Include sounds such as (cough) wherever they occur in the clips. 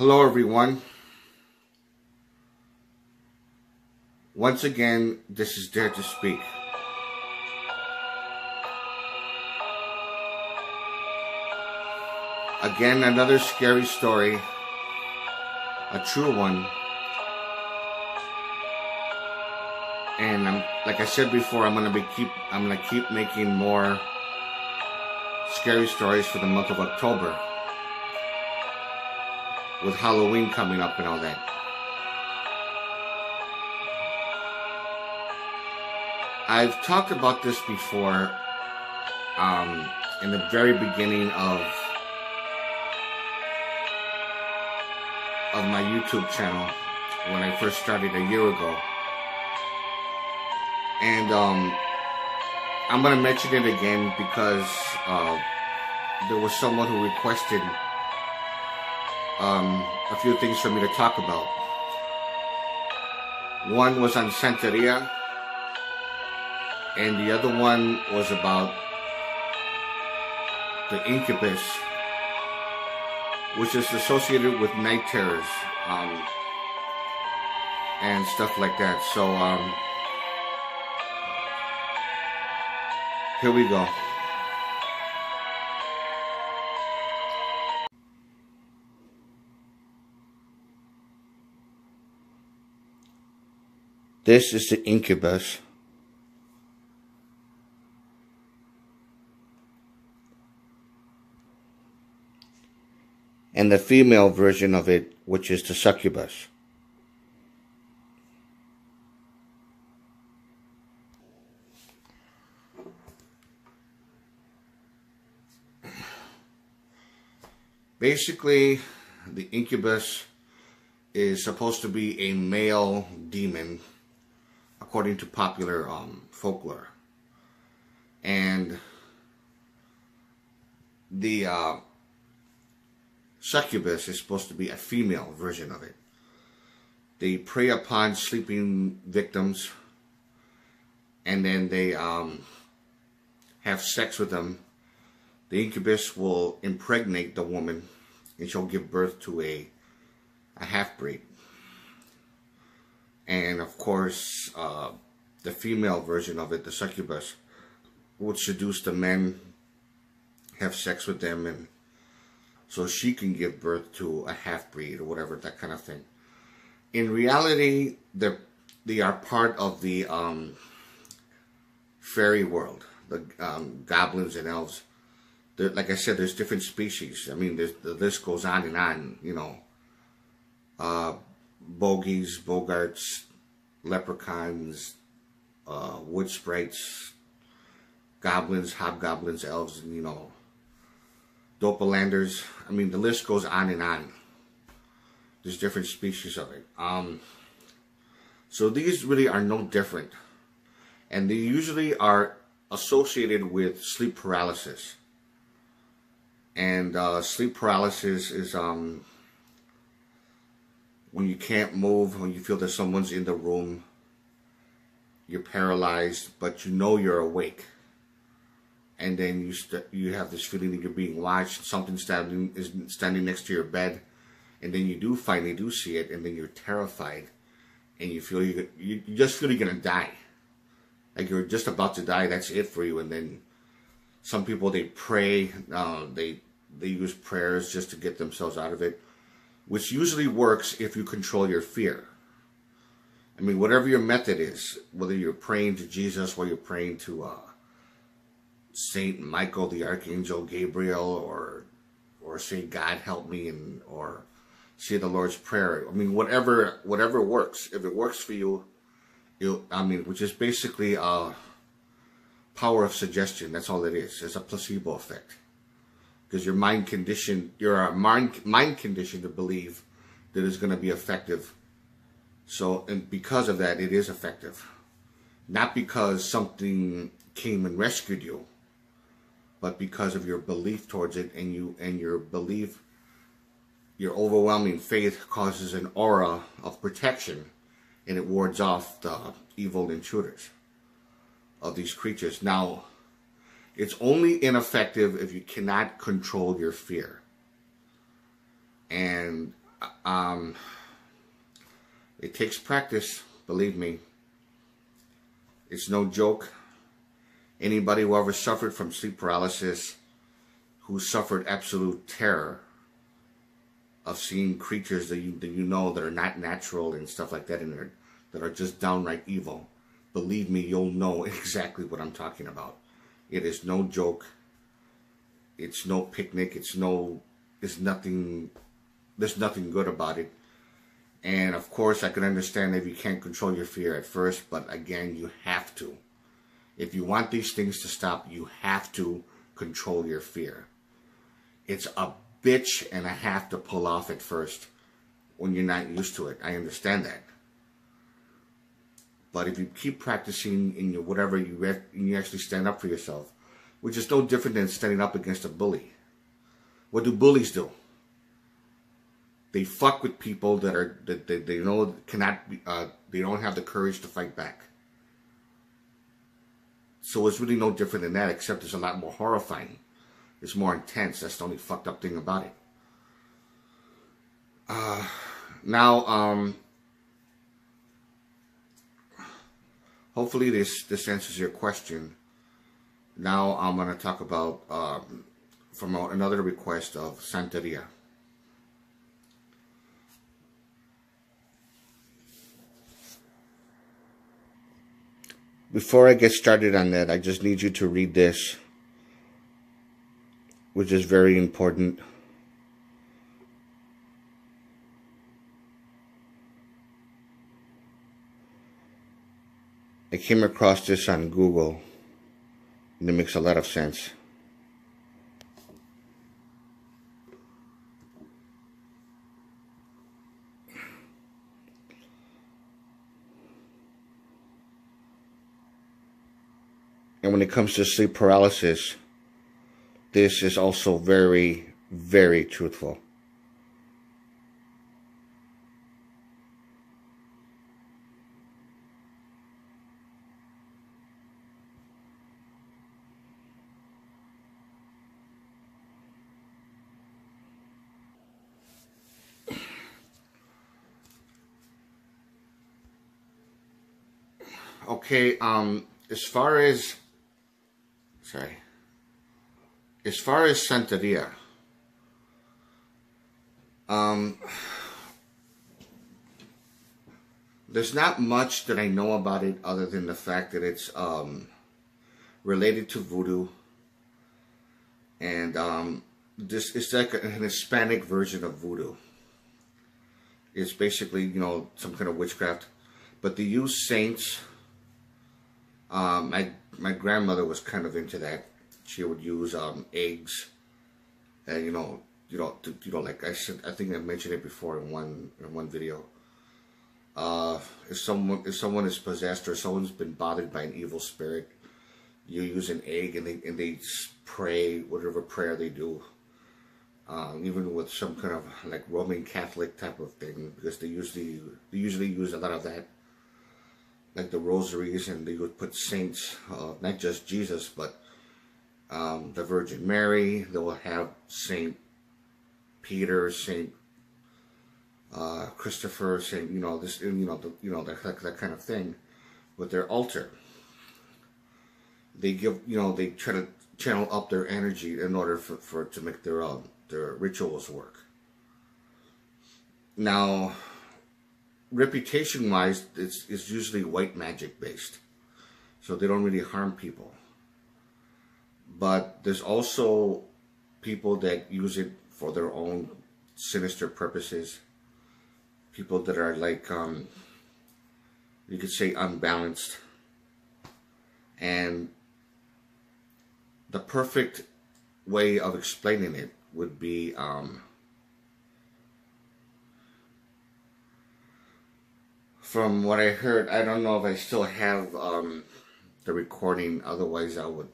Hello, everyone. Once again, this is Dare to Speak. Again, another scary story, a true one. And I'm, like I said before, I'm gonna be keep, I'm gonna keep making more scary stories for the month of October, with Halloween coming up and all that. I've talked about this before um, in the very beginning of of my YouTube channel when I first started a year ago. And um, I'm going to mention it again because uh, there was someone who requested um, a few things for me to talk about. One was on Santeria, and the other one was about the incubus which is associated with night terrors um, and stuff like that. So um, here we go. This is the incubus. and the female version of it, which is the succubus. Basically, the incubus is supposed to be a male demon, according to popular um, folklore. And the uh, succubus is supposed to be a female version of it. They prey upon sleeping victims and then they um, have sex with them. The incubus will impregnate the woman and she'll give birth to a, a half-breed. And of course, uh, the female version of it, the succubus, would seduce the men, have sex with them, and so she can give birth to a half breed or whatever, that kind of thing. In reality, they they are part of the um, fairy world, the um, goblins and elves. They're, like I said, there's different species. I mean, the list goes on and on. You know, uh, bogies, bogarts, leprechauns, uh, wood sprites, goblins, hobgoblins, elves, you know, doppelgangers. I mean, the list goes on and on. There's different species of it. Um, so these really are no different. And they usually are associated with sleep paralysis. And uh, sleep paralysis is um, when you can't move, when you feel that someone's in the room, you're paralyzed, but you know you're awake and then you you have this feeling that you're being watched. Something standing is standing next to your bed, and then you do finally do see it, and then you're terrified, and you feel you you just feel you're gonna die, like you're just about to die. That's it for you, and then some people they pray, uh, they they use prayers just to get themselves out of it, which usually works if you control your fear. I mean, whatever your method is, whether you're praying to Jesus or you're praying to uh, Saint Michael the Archangel Gabriel or or say God help me and or say the Lord's Prayer. I mean whatever whatever works. If it works for you, you I mean which is basically a power of suggestion. That's all it is. It's a placebo effect. Because your mind conditioned you're mind mind conditioned to believe that it's going to be effective. So and because of that it is effective. Not because something came and rescued you but because of your belief towards it and you and your belief your overwhelming faith causes an aura of protection and it wards off the evil intruders of these creatures now it's only ineffective if you cannot control your fear and um, it takes practice, believe me. It's no joke. Anybody who ever suffered from sleep paralysis, who suffered absolute terror of seeing creatures that you that you know that are not natural and stuff like that, and that are just downright evil. Believe me, you'll know (laughs) exactly what I'm talking about. It is no joke. It's no picnic. It's no. It's nothing. There's nothing good about it. And of course, I can understand if you can't control your fear at first, but again, you have to. If you want these things to stop, you have to control your fear. It's a bitch and a half to pull off at first when you're not used to it. I understand that. But if you keep practicing in your whatever you you actually stand up for yourself, which is no different than standing up against a bully. What do bullies do? They fuck with people that are that they, they know cannot be, uh, they don't have the courage to fight back. So it's really no different than that, except it's a lot more horrifying. It's more intense. That's the only fucked up thing about it. Uh, now, um, hopefully this this answers your question. Now I'm going to talk about um, from another request of Santeria. Before I get started on that, I just need you to read this, which is very important. I came across this on Google, and it makes a lot of sense. And when it comes to sleep paralysis, this is also very, very truthful. Okay, um, as far as sorry. As far as Santeria, um, there's not much that I know about it other than the fact that it's um, related to voodoo. And um, this it's like an Hispanic version of voodoo. It's basically, you know, some kind of witchcraft. But they use saints. Um, I my grandmother was kind of into that. She would use um, eggs, and you know, you know, to, you know, like I said, I think I mentioned it before in one in one video. Uh, if someone if someone is possessed or someone's been bothered by an evil spirit, you use an egg and they and they pray whatever prayer they do. Um, even with some kind of like Roman Catholic type of thing, because they usually they usually use a lot of that like the rosaries, and they would put saints, uh, not just Jesus, but um, the Virgin Mary. They will have Saint Peter, Saint uh, Christopher, Saint you know this you know the, you know that, that kind of thing with their altar. They give you know they try to channel up their energy in order for, for to make their um, their rituals work. Now, reputation wise, it's, it's usually white magic based. So they don't really harm people. But there's also people that use it for their own sinister purposes. People that are like, um, you could say unbalanced. And the perfect way of explaining it would be um, from what I heard, I don't know if I still have um, the recording. Otherwise, I would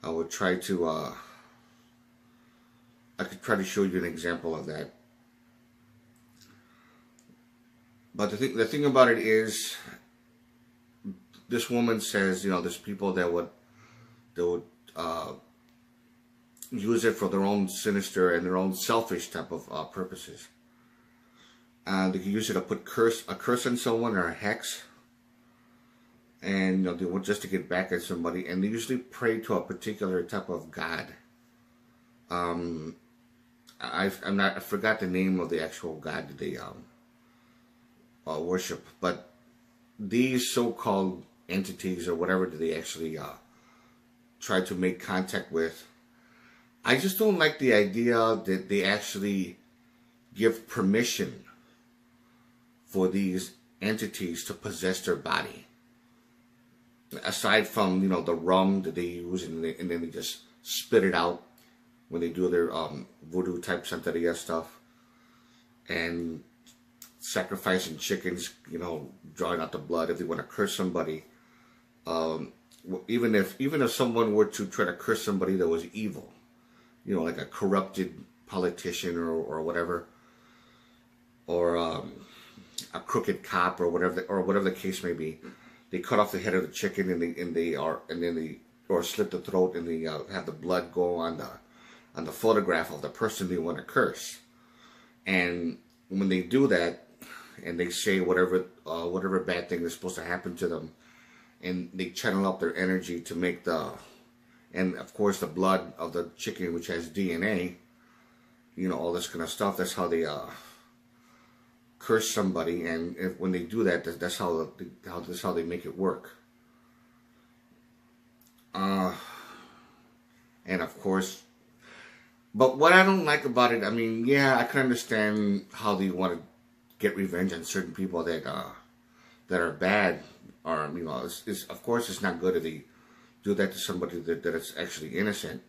I would try to uh, I could try to show you an example of that. But the thing the thing about it is, this woman says, you know, there's people that would that would uh, use it for their own sinister and their own selfish type of uh, purposes. Uh, they can use it to put curse a curse on someone or a hex, and you know they want just to get back at somebody. And they usually pray to a particular type of god. Um, I I'm not I forgot the name of the actual god that they um uh, worship, but these so-called entities or whatever that they actually uh, try to make contact with. I just don't like the idea that they actually give permission for these entities to possess their body. Aside from, you know, the rum that they use and, they, and then they just spit it out when they do their um, voodoo type Santeria stuff. And sacrificing chickens, you know, drawing out the blood if they want to curse somebody. Um, even if even if someone were to try to curse somebody that was evil, you know, like a corrupted politician or, or whatever, or um, a crooked cop or whatever, the, or whatever the case may be, they cut off the head of the chicken and they and they are and then they or slit the throat and they uh, have the blood go on the on the photograph of the person they want to curse, and when they do that, and they say whatever uh, whatever bad thing is supposed to happen to them, and they channel up their energy to make the, and of course the blood of the chicken which has DNA, you know all this kind of stuff. That's how they uh, curse somebody, and if, when they do that, that's how how that's how they make it work. Uh, and of course, but what I don't like about it, I mean, yeah, I can understand how they want to get revenge on certain people that uh, that are bad, or you know, it's, it's, of course it's not good if they do that to somebody that, that is actually innocent.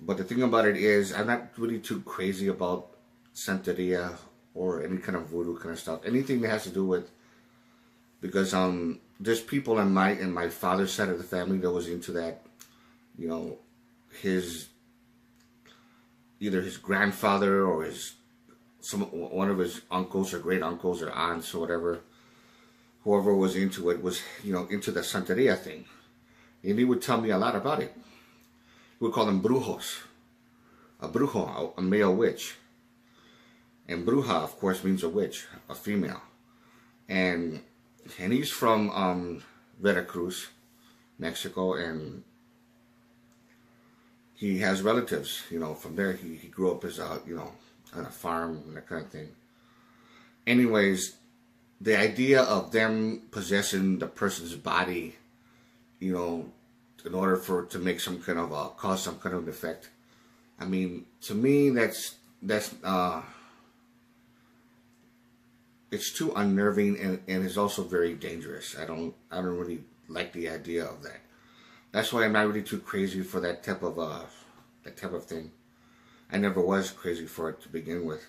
But the thing about it is, I'm not really too crazy about Santeria or any kind of voodoo kind of stuff. Anything that has to do with because um there's people on my in my father's side of the family that was into that. You know, his either his grandfather or his some one of his uncles or great uncles or aunts or whatever, whoever was into it was you know into the Santeria thing, and he would tell me a lot about it. We would call them brujos, a brujo, a male witch, and bruja of course means a witch, a female, and and he's from um, Veracruz, Mexico, and he has relatives, you know, from there. He, he grew up as a, you know, on a farm and that kind of thing. Anyways, the idea of them possessing the person's body, you know, in order for to make some kind of a cause some kind of an effect. I mean, to me, that's that's uh, it's too unnerving and, and it's also very dangerous. I don't I don't really like the idea of that. That's why I'm not really too crazy for that type of uh that type of thing. I never was crazy for it to begin with.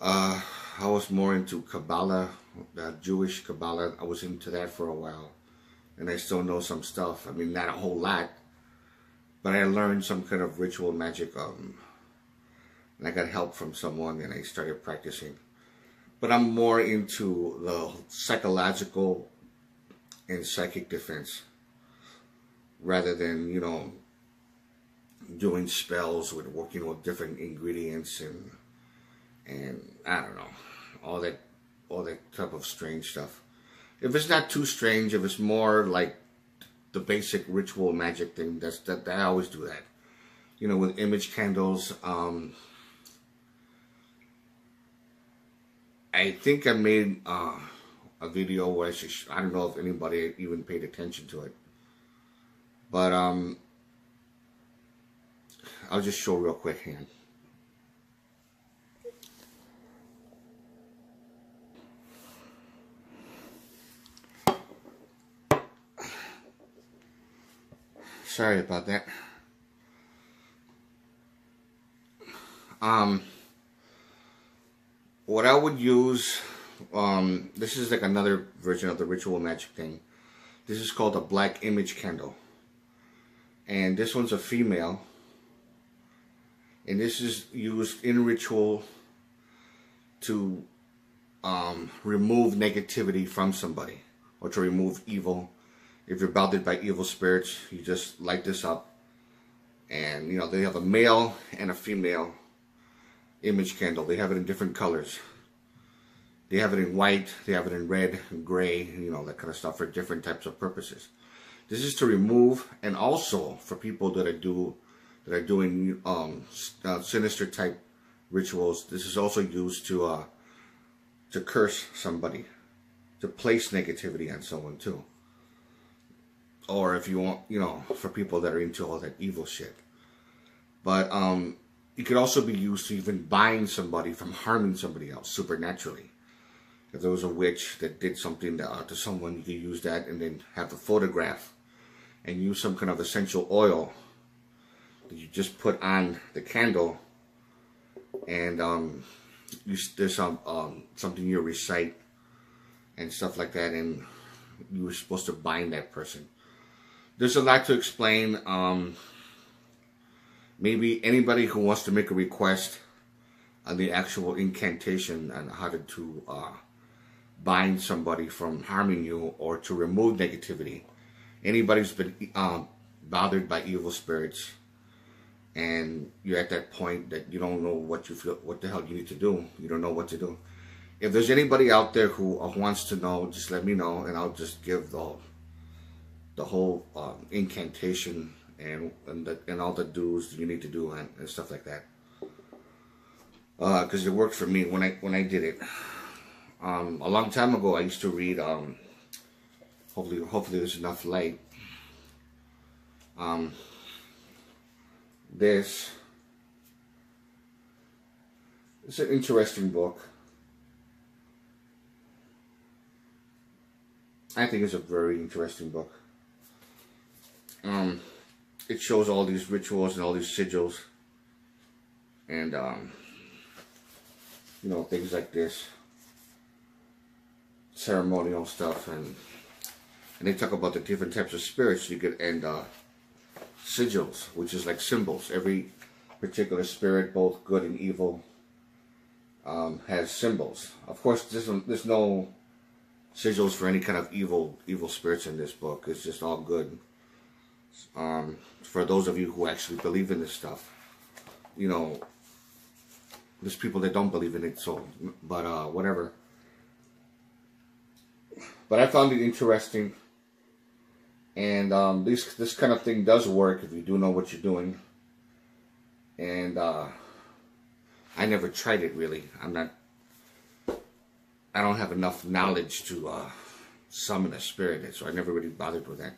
Uh, I was more into Kabbalah, uh, Jewish Kabbalah. I was into that for a while. And I still know some stuff. I mean, not a whole lot. But I learned some kind of ritual magic. Um, and I got help from someone and I started practicing. But I'm more into the psychological and psychic defense rather than, you know, doing spells with working with different ingredients and and I don't know all that all that type of strange stuff. If it's not too strange, if it's more like the basic ritual magic thing, that's that, I always do that. You know, with image candles. Um, I think I made uh, a video where I, don't know if anybody even paid attention to it, but um, I'll just show real quick here. Sorry about that. Um, what I would use, um, this is like another version of the ritual magic thing. This is called a black image candle. And this one's a female and this is used in ritual to um, remove negativity from somebody or to remove evil. If you're bothered by evil spirits, you just light this up. And, you know, they have a male and a female. Image candle. They have it in different colors. They have it in white, they have it in red gray, you know, that kind of stuff for different types of purposes. This is to remove and also for people that are do that are doing um, uh, sinister type rituals. This is also used to uh, to curse somebody, to place negativity on someone too. Or if you want, you know, for people that are into all that evil shit. But um, it could also be used to even bind somebody from harming somebody else supernaturally. If there was a witch that did something to, uh, to someone, you could use that and then have the photograph and use some kind of essential oil that you just put on the candle and um, you, there's some um, something you recite and stuff like that and you were supposed to bind that person. There's a lot to explain. Um, maybe anybody who wants to make a request on the actual incantation and how to, to uh, bind somebody from harming you or to remove negativity. Anybody who's been um, bothered by evil spirits and you're at that point that you don't know what you feel, what the hell you need to do. You don't know what to do. If there's anybody out there who uh, wants to know, just let me know and I'll just give the the whole um, incantation and and, the, and all the do's you need to do and, and stuff like that. Because uh, it worked for me when I when I did it. Um, a long time ago, I used to read. Um, hopefully, hopefully there's enough light. Um, this. It's an interesting book. I think it's a very interesting book. Um, it shows all these rituals and all these sigils. And um, you know things like this. Ceremonial stuff and and they talk about the different types of spirits you get and uh, sigils which is like symbols. Every particular spirit both good and evil um, has symbols. Of course there's, there's no sigils for any kind of evil evil spirits in this book. It's just all good um, for those of you who actually believe in this stuff. You know, there's people that don't believe in it, so, but uh, whatever. But I found it interesting, and um, this this kind of thing does work if you do know what you're doing. And uh, I never tried it really. I'm not. I don't have enough knowledge to uh, summon a spirit, so I never really bothered with that.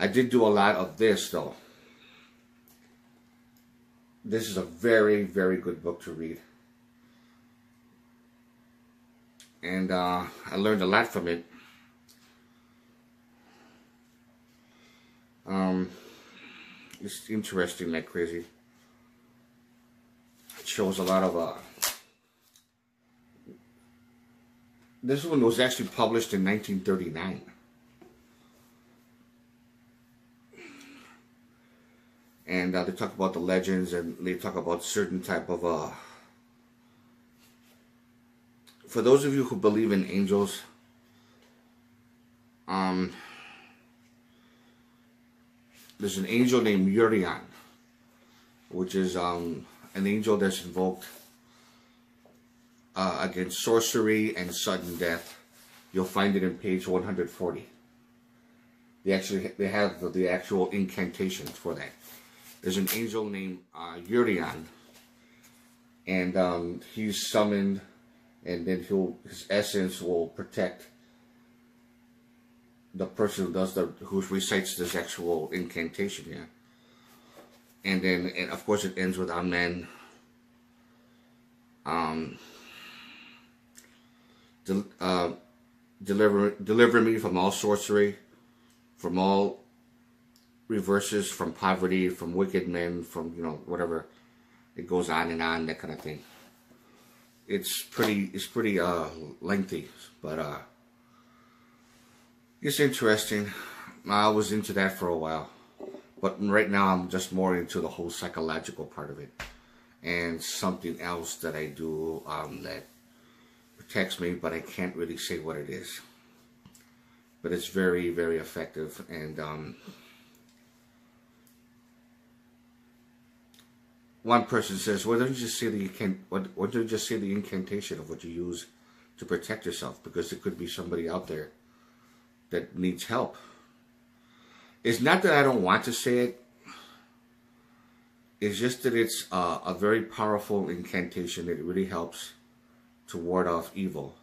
I did do a lot of this though. This is a very, very good book to read. And uh, I learned a lot from it. Um, it's interesting like crazy. It shows a lot of uh, this one was actually published in 1939. And uh, they talk about the legends and they talk about certain type of uh for those of you who believe in angels um there's an angel named Urian which is um an angel that's invoked uh, against sorcery and sudden death. You'll find it in page 140 they actually they have the, the actual incantations for that there's an angel named uh, Urian, and um, he's summoned, and then he'll his essence will protect the person who does the who recites this actual incantation here. And then, and of course, it ends with Amen. Um, de uh, deliver deliver me from all sorcery, from all reverses from poverty, from wicked men, from, you know, whatever. It goes on and on, that kind of thing. It's pretty, it's pretty, uh, lengthy, but, uh, it's interesting. I was into that for a while. But right now I'm just more into the whole psychological part of it. And something else that I do um, that protects me, but I can't really say what it is. But it's very, very effective. And um, one person says, "Why don't you just say the why don't you just say the incantation of what you use to protect yourself? Because there could be somebody out there that needs help." It's not that I don't want to say it. It's just that it's a very powerful incantation that really helps to ward off evil.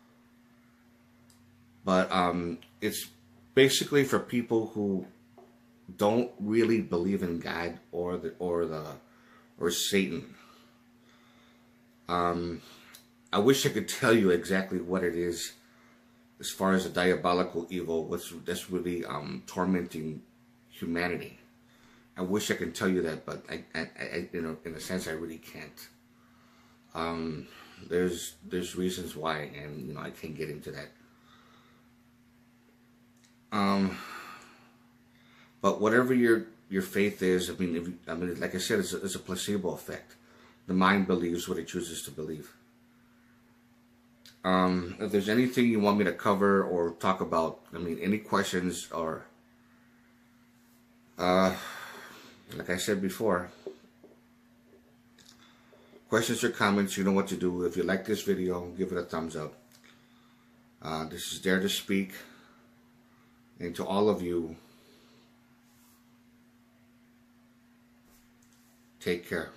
But um, it's basically for people who don't really believe in God or the or the or Satan. Um, I wish I could tell you exactly what it is, as far as the diabolical evil, what's that's really um, tormenting humanity. I wish I could tell you that, but I, I, I in a sense, I really can't. Um, there's there's reasons why, and you know, I can't get into that. Um, but whatever your your faith is, I mean, I mean, like I said, it's a, it's a placebo effect. The mind believes what it chooses to believe. Um, if there's anything you want me to cover or talk about, I mean, any questions or, uh, like I said before, questions or comments, you know what to do. If you like this video, give it a thumbs up. Uh, this is Dare to Speak. And to all of you, take care.